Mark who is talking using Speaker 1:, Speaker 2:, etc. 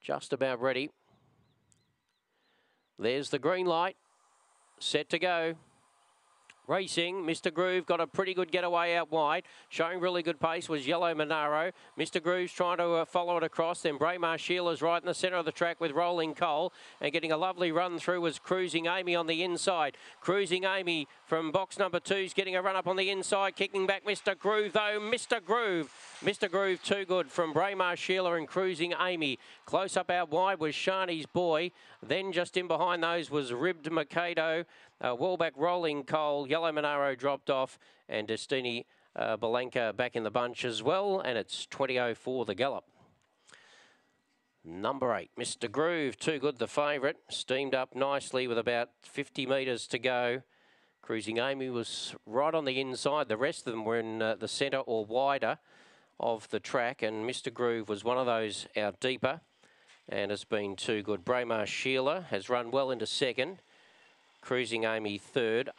Speaker 1: just about ready. There's the green light. Set to go. Racing, Mr. Groove got a pretty good getaway out wide. Showing really good pace was Yellow Monaro. Mr. Groove's trying to uh, follow it across. Then Braemar Sheila's right in the centre of the track with Rolling Coal. And getting a lovely run through was Cruising Amy on the inside. Cruising Amy from box number two is getting a run up on the inside. Kicking back Mr. Groove though. Mr. Groove. Mr. Groove too good from Braemar Sheila and Cruising Amy. Close up out wide was Shani's Boy. Then just in behind those was Ribbed Mikado. Uh, Wellback Rolling Coal, Yellow Monaro dropped off, and Destiny uh, Balenka back in the bunch as well, and it's 20.04 the gallop. Number eight, Mr. Groove, too good the favourite, steamed up nicely with about 50 metres to go. Cruising Amy was right on the inside. The rest of them were in uh, the centre or wider of the track, and Mr. Groove was one of those out deeper and has been too good. Braemar Sheila has run well into second. Cruising Amy third.